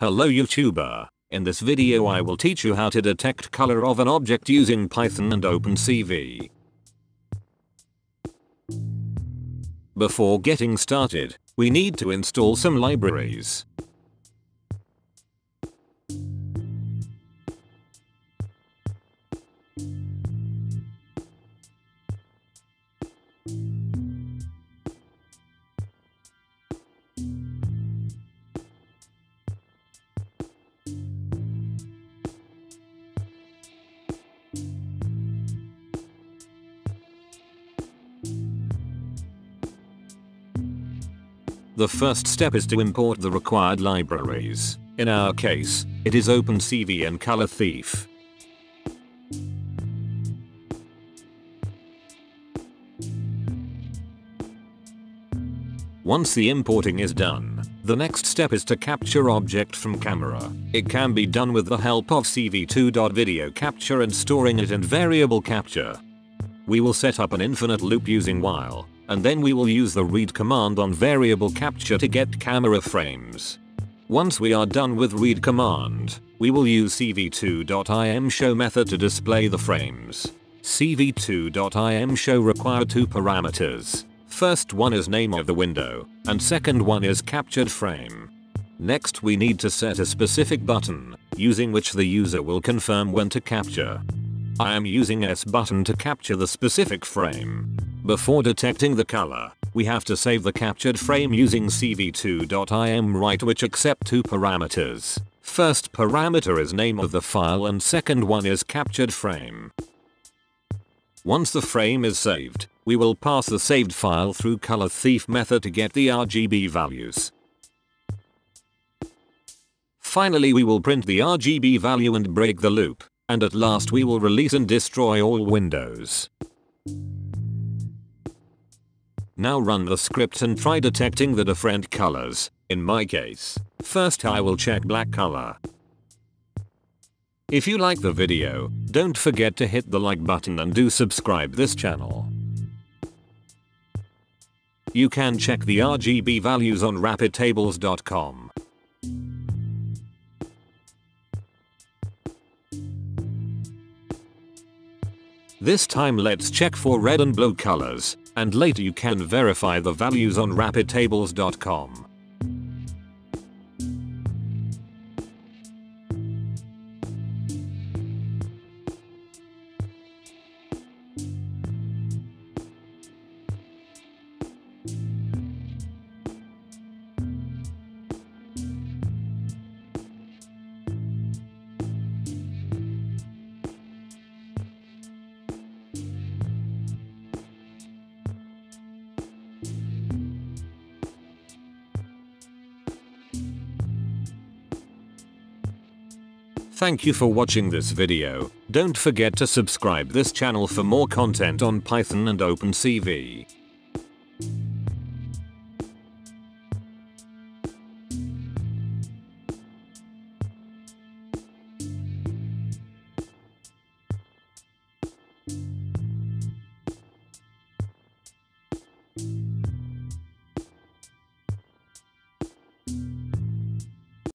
Hello YouTuber. In this video I will teach you how to detect color of an object using Python and OpenCV. Before getting started, we need to install some libraries. The first step is to import the required libraries. In our case, it is OpenCV and Color Thief. Once the importing is done, the next step is to capture object from camera. It can be done with the help of CV2.video capture and storing it in variable capture. We will set up an infinite loop using while, and then we will use the read command on variable capture to get camera frames. Once we are done with read command, we will use cv2.imshow method to display the frames. cv2.imshow require two parameters. First one is name of the window, and second one is captured frame. Next we need to set a specific button, using which the user will confirm when to capture. I am using S button to capture the specific frame. Before detecting the color, we have to save the captured frame using cv2.imwrite which accept two parameters. First parameter is name of the file and second one is captured frame. Once the frame is saved, we will pass the saved file through color thief method to get the RGB values. Finally we will print the RGB value and break the loop, and at last we will release and destroy all windows. Now run the script and try detecting the different colors. In my case, first I will check black color. If you like the video, don't forget to hit the like button and do subscribe this channel. You can check the RGB values on rapidtables.com. This time let's check for red and blue colors and later you can verify the values on rapidtables.com. Thank you for watching this video. Don't forget to subscribe this channel for more content on Python and OpenCV.